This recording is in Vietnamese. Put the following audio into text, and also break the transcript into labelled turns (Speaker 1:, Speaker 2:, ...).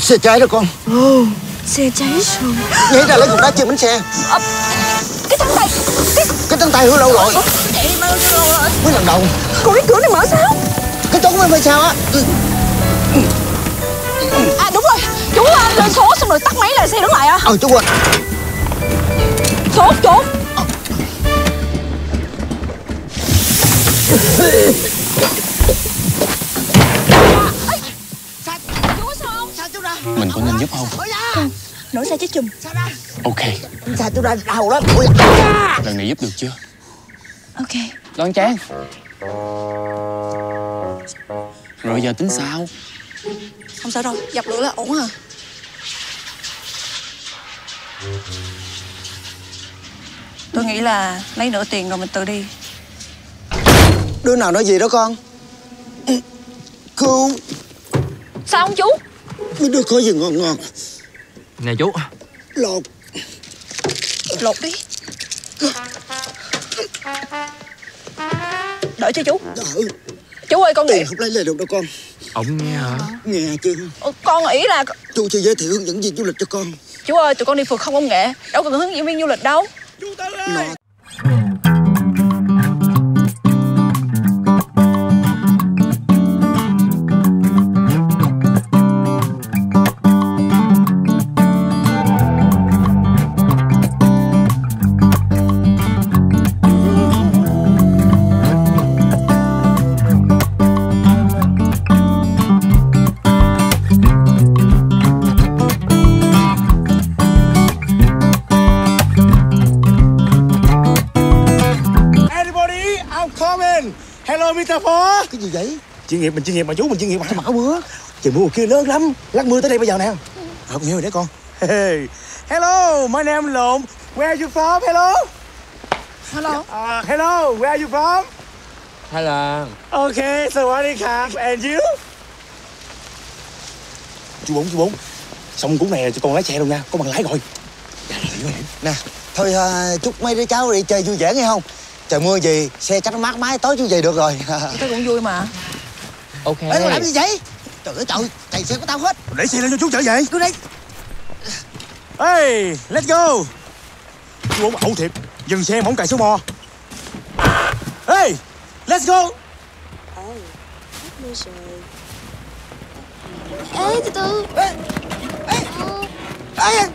Speaker 1: Xe cháy đó con.
Speaker 2: Ồ Xe cháy rồi
Speaker 1: Nhảy ra lấy cục đá chơi bánh xe.
Speaker 2: À, Cái thằng này
Speaker 1: Cái, cái chân tay hứa lâu rồi.
Speaker 2: Rồi.
Speaker 1: Mới lần đầu.
Speaker 2: Còn cái cửa này mở sao?
Speaker 1: Cái trống mới phải sao á?
Speaker 2: À đúng rồi. Chú uh, lên số xong rồi tắt máy là xe đứng lại à.
Speaker 1: Ờ chú quên.
Speaker 2: Số chú. Chú
Speaker 3: Mình có nên giúp không?
Speaker 2: Nổ xe chết chùm.
Speaker 3: Ok.
Speaker 1: Sao chú ra đau lắm Ui.
Speaker 3: Lần này giúp được chưa?
Speaker 2: Ok.
Speaker 3: Đoan Trang. Rồi giờ tính sao?
Speaker 2: Không sao đâu Dập lửa là ổn à. Tôi nghĩ là lấy nửa tiền rồi mình tự đi.
Speaker 1: Đứa nào nói gì đó con? Cứu
Speaker 2: Sao không chú?
Speaker 1: Mấy đứa có gì ngon ngon?
Speaker 4: Nè chú.
Speaker 1: Lột.
Speaker 2: Lột đi. Đợi cho chú.
Speaker 1: Đỡ
Speaker 2: Chú ơi con nghĩ
Speaker 1: Tiền không lấy lại được đâu con.
Speaker 4: Ông nghe hả?
Speaker 1: Nghe chứ.
Speaker 2: Ờ, Con nghĩ là
Speaker 1: Chú chưa giới thiệu hướng dẫn viên du lịch cho con.
Speaker 2: Chú ơi tụi con đi phượt không công nghệ. Đâu cần hướng dẫn viên du lịch đâu.
Speaker 1: Nó
Speaker 5: Hello, Mr. Phó.
Speaker 1: Cái gì vậy
Speaker 5: Chuyên nghiệp, mình chuyên nghiệp mà chú, mình chuyên nghiệp mà.
Speaker 1: Bão mưa
Speaker 5: Trời mưa kia lớn lắm. Lát mưa tới đây bây giờ nè. Hợp nhiều rồi đấy con. Hey. Hello, my name Lộn. Where are you from? Hello.
Speaker 2: Hello
Speaker 5: Uh, hello, where are you from?
Speaker 4: Lan
Speaker 5: Okay, so what is up? And you? Chú Bốn, chú Bốn. Xong cuốn này cho con lái xe luôn nha. Có bằng lái rồi. Dạ.
Speaker 1: Nè Thôi à, chúc mấy đứa cháu đi chơi vui vẻ nghe không Trời mưa gì? Xe chắc nó mát mái tối chú về được rồi.
Speaker 2: Tôi cũng vui mà.
Speaker 4: Ok.
Speaker 1: Ê làm gì vậy? Trời ơi trời Tài xe của tao hết.
Speaker 5: Để xe lên cho chú trở về.
Speaker 1: Cứ đi.
Speaker 5: Hey, let's go. Chú Bốn ẩu thiệt. Dừng xe mà không cài số mò. Hey, let's go.
Speaker 6: Ê từ từ.
Speaker 1: Ê Ê Ê. Ê Ê Ê Ê